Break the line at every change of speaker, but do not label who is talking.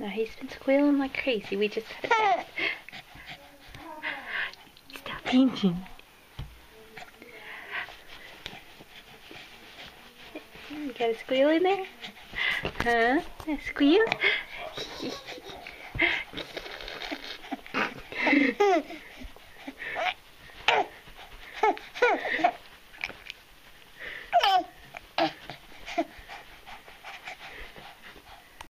Now he's been squealing like crazy. We just had Stop painting. You got a squeal in there? Huh? A squeal?